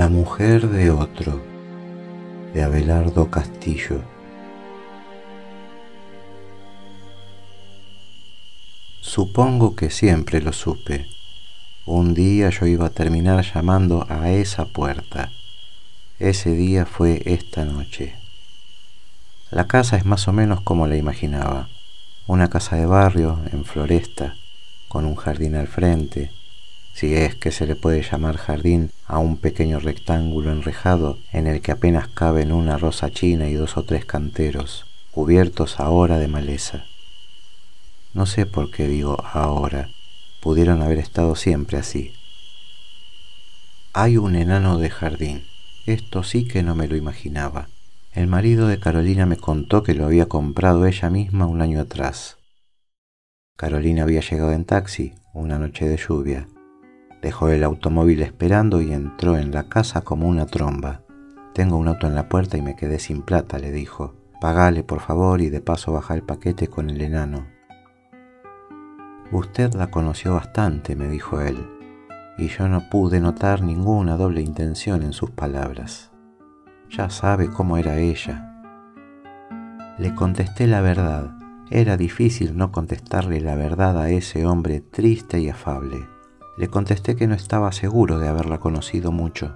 La mujer de otro, de Abelardo Castillo. Supongo que siempre lo supe. Un día yo iba a terminar llamando a esa puerta. Ese día fue esta noche. La casa es más o menos como la imaginaba. Una casa de barrio, en floresta, con un jardín al frente, si es que se le puede llamar jardín a un pequeño rectángulo enrejado en el que apenas caben una rosa china y dos o tres canteros, cubiertos ahora de maleza. No sé por qué digo ahora, pudieron haber estado siempre así. Hay un enano de jardín, esto sí que no me lo imaginaba. El marido de Carolina me contó que lo había comprado ella misma un año atrás. Carolina había llegado en taxi una noche de lluvia Dejó el automóvil esperando y entró en la casa como una tromba. Tengo un auto en la puerta y me quedé sin plata, le dijo. Pagale, por favor, y de paso baja el paquete con el enano. Usted la conoció bastante, me dijo él, y yo no pude notar ninguna doble intención en sus palabras. Ya sabe cómo era ella. Le contesté la verdad. Era difícil no contestarle la verdad a ese hombre triste y afable. Le contesté que no estaba seguro de haberla conocido mucho.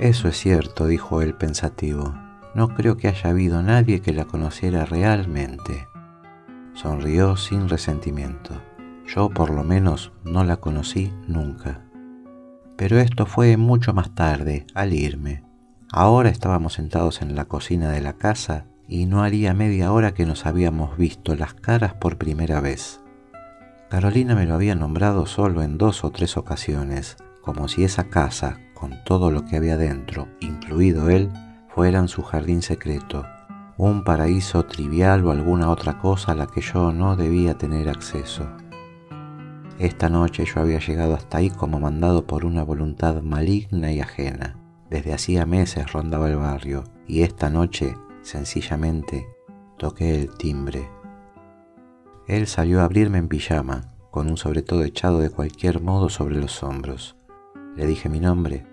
Eso es cierto, dijo él pensativo. No creo que haya habido nadie que la conociera realmente. Sonrió sin resentimiento. Yo por lo menos no la conocí nunca. Pero esto fue mucho más tarde, al irme. Ahora estábamos sentados en la cocina de la casa y no haría media hora que nos habíamos visto las caras por primera vez. Carolina me lo había nombrado solo en dos o tres ocasiones, como si esa casa, con todo lo que había dentro, incluido él, fueran su jardín secreto, un paraíso trivial o alguna otra cosa a la que yo no debía tener acceso. Esta noche yo había llegado hasta ahí como mandado por una voluntad maligna y ajena. Desde hacía meses rondaba el barrio y esta noche, sencillamente, toqué el timbre. Él salió a abrirme en pijama, con un sobre todo echado de cualquier modo sobre los hombros. Le dije mi nombre.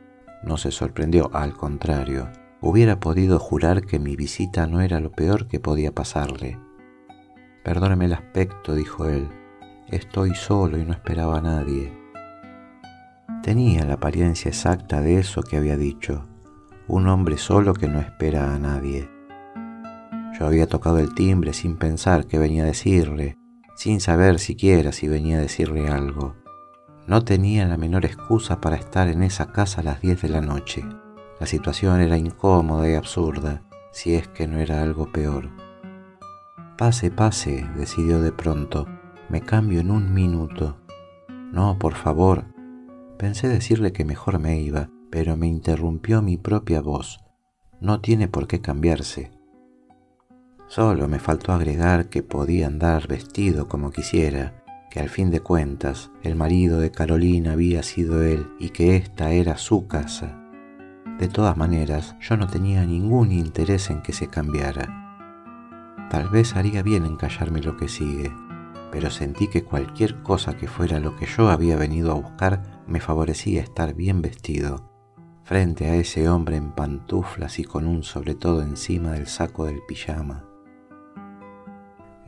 No se sorprendió, al contrario. Hubiera podido jurar que mi visita no era lo peor que podía pasarle. Perdóneme el aspecto, dijo él. Estoy solo y no esperaba a nadie. Tenía la apariencia exacta de eso que había dicho, un hombre solo que no espera a nadie. Yo había tocado el timbre sin pensar qué venía a decirle, sin saber siquiera si venía a decirle algo. No tenía la menor excusa para estar en esa casa a las 10 de la noche. La situación era incómoda y absurda, si es que no era algo peor. Pase, pase, decidió de pronto. Me cambio en un minuto. No, por favor. Pensé decirle que mejor me iba, pero me interrumpió mi propia voz. No tiene por qué cambiarse. Solo me faltó agregar que podía andar vestido como quisiera, que al fin de cuentas el marido de Carolina había sido él y que esta era su casa. De todas maneras, yo no tenía ningún interés en que se cambiara. Tal vez haría bien en callarme lo que sigue, pero sentí que cualquier cosa que fuera lo que yo había venido a buscar me favorecía estar bien vestido, frente a ese hombre en pantuflas y con un sobre todo encima del saco del pijama.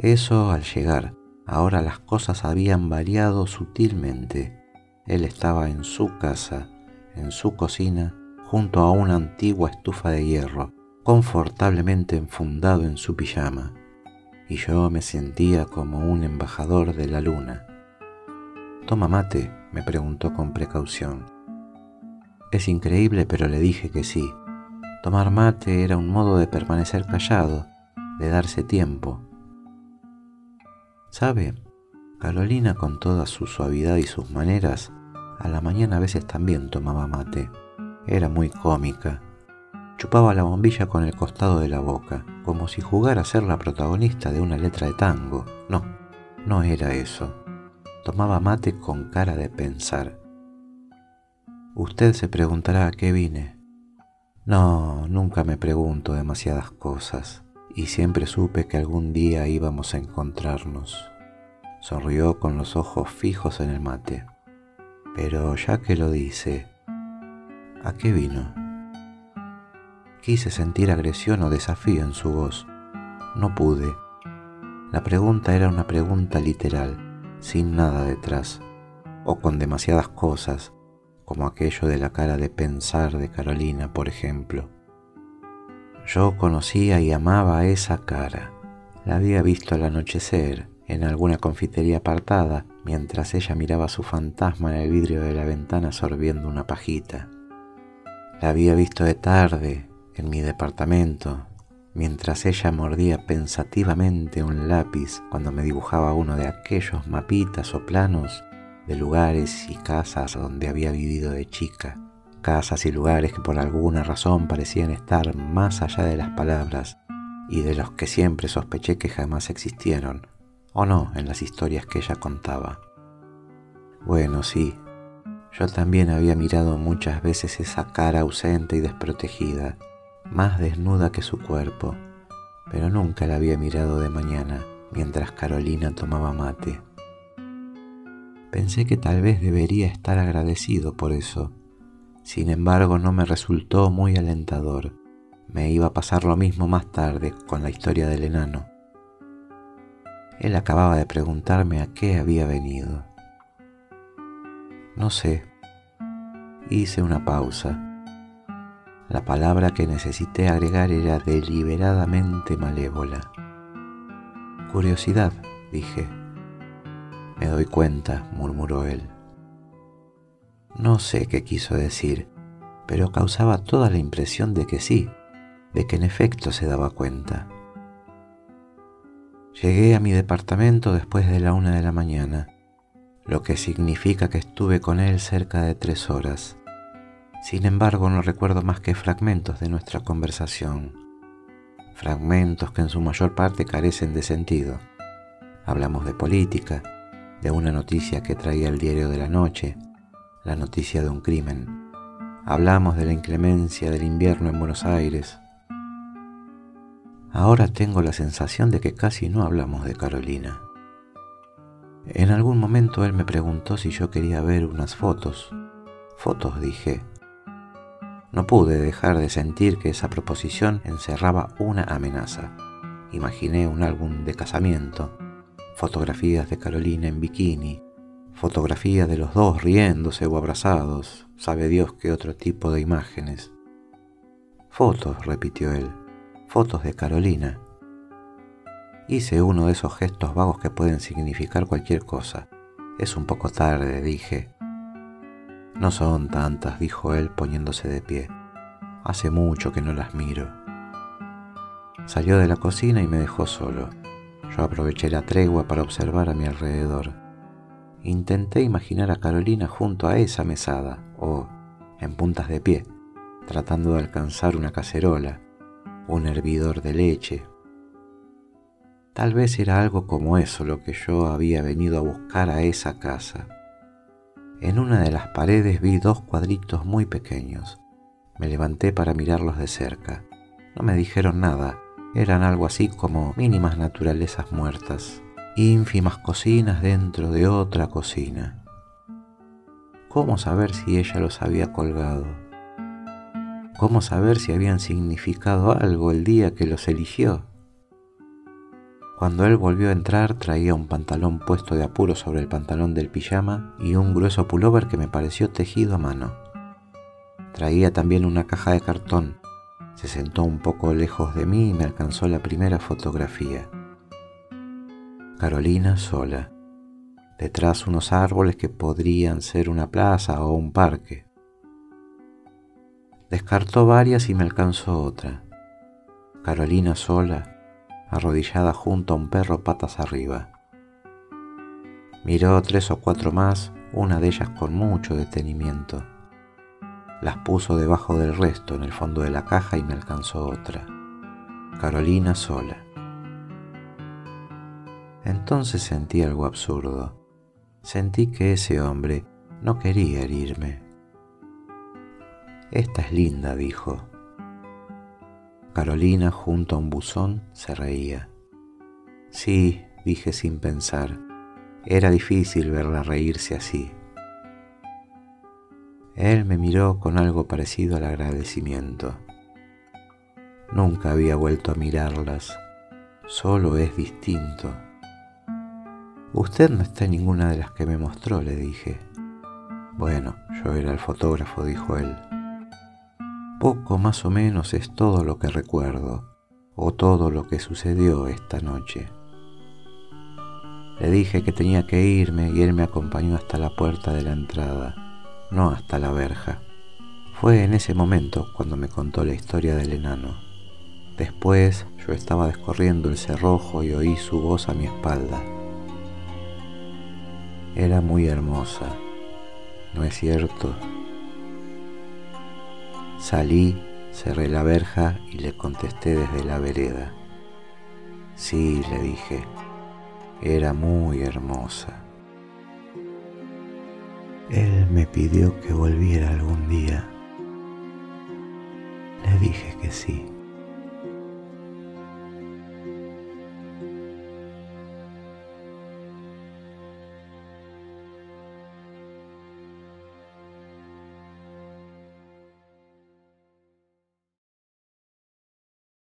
Eso al llegar. Ahora las cosas habían variado sutilmente. Él estaba en su casa, en su cocina, junto a una antigua estufa de hierro, confortablemente enfundado en su pijama, y yo me sentía como un embajador de la luna. ¿Toma mate? me preguntó con precaución. Es increíble, pero le dije que sí. Tomar mate era un modo de permanecer callado, de darse tiempo, ¿Sabe? Carolina con toda su suavidad y sus maneras, a la mañana a veces también tomaba mate. Era muy cómica. Chupaba la bombilla con el costado de la boca, como si jugara a ser la protagonista de una letra de tango. No, no era eso. Tomaba mate con cara de pensar. Usted se preguntará a qué vine. No, nunca me pregunto demasiadas cosas y siempre supe que algún día íbamos a encontrarnos. Sonrió con los ojos fijos en el mate. Pero ya que lo dice, ¿A qué vino? Quise sentir agresión o desafío en su voz. No pude. La pregunta era una pregunta literal, sin nada detrás, o con demasiadas cosas, como aquello de la cara de pensar de Carolina, por ejemplo. Yo conocía y amaba esa cara. La había visto al anochecer, en alguna confitería apartada, mientras ella miraba su fantasma en el vidrio de la ventana sorbiendo una pajita. La había visto de tarde, en mi departamento, mientras ella mordía pensativamente un lápiz cuando me dibujaba uno de aquellos mapitas o planos de lugares y casas donde había vivido de chica, casas y lugares que por alguna razón parecían estar más allá de las palabras y de los que siempre sospeché que jamás existieron, o no en las historias que ella contaba. Bueno, sí, yo también había mirado muchas veces esa cara ausente y desprotegida, más desnuda que su cuerpo, pero nunca la había mirado de mañana mientras Carolina tomaba mate. Pensé que tal vez debería estar agradecido por eso. Sin embargo, no me resultó muy alentador. Me iba a pasar lo mismo más tarde con la historia del enano. Él acababa de preguntarme a qué había venido. No sé. Hice una pausa la palabra que necesité agregar era deliberadamente malévola. Curiosidad, dije. Me doy cuenta, murmuró él. No sé qué quiso decir, pero causaba toda la impresión de que sí, de que en efecto se daba cuenta. Llegué a mi departamento después de la una de la mañana, lo que significa que estuve con él cerca de tres horas. Sin embargo, no recuerdo más que fragmentos de nuestra conversación, fragmentos que en su mayor parte carecen de sentido. Hablamos de política, de una noticia que traía el diario de la noche, la noticia de un crimen. Hablamos de la inclemencia del invierno en Buenos Aires. Ahora tengo la sensación de que casi no hablamos de Carolina. En algún momento él me preguntó si yo quería ver unas fotos. Fotos, dije. No pude dejar de sentir que esa proposición encerraba una amenaza. Imaginé un álbum de casamiento, fotografías de Carolina en bikini, fotografías de los dos riéndose o abrazados, sabe Dios qué otro tipo de imágenes. Fotos, repitió él, fotos de Carolina. Hice uno de esos gestos vagos que pueden significar cualquier cosa. Es un poco tarde, dije, no son tantas, dijo él poniéndose de pie. Hace mucho que no las miro. Salió de la cocina y me dejó solo. Yo aproveché la tregua para observar a mi alrededor. Intenté imaginar a Carolina junto a esa mesada, o en puntas de pie, tratando de alcanzar una cacerola, un hervidor de leche. Tal vez era algo como eso lo que yo había venido a buscar a esa casa. En una de las paredes vi dos cuadritos muy pequeños. Me levanté para mirarlos de cerca. No me dijeron nada. Eran algo así como mínimas naturalezas muertas. Ínfimas cocinas dentro de otra cocina. ¿Cómo saber si ella los había colgado? ¿Cómo saber si habían significado algo el día que los eligió? Cuando él volvió a entrar traía un pantalón puesto de apuro sobre el pantalón del pijama y un grueso pullover que me pareció tejido a mano. Traía también una caja de cartón. Se sentó un poco lejos de mí y me alcanzó la primera fotografía. Carolina sola. Detrás unos árboles que podrían ser una plaza o un parque. Descartó varias y me alcanzó otra. Carolina sola, arrodillada junto a un perro patas arriba. Miró tres o cuatro más, una de ellas con mucho detenimiento. Las puso debajo del resto en el fondo de la caja y me alcanzó otra. Carolina sola. Entonces sentí algo absurdo. Sentí que ese hombre no quería herirme. Esta es linda, dijo. Carolina, junto a un buzón, se reía. Sí, dije sin pensar, era difícil verla reírse así. Él me miró con algo parecido al agradecimiento. Nunca había vuelto a mirarlas, solo es distinto. Usted no está en ninguna de las que me mostró, le dije. Bueno, yo era el fotógrafo, dijo él. Poco más o menos es todo lo que recuerdo, o todo lo que sucedió esta noche. Le dije que tenía que irme y él me acompañó hasta la puerta de la entrada no hasta la verja. Fue en ese momento cuando me contó la historia del enano. Después yo estaba descorriendo el cerrojo y oí su voz a mi espalda. Era muy hermosa, ¿no es cierto? Salí, cerré la verja y le contesté desde la vereda. Sí, le dije, era muy hermosa. Él me pidió que volviera algún día. Le dije que sí.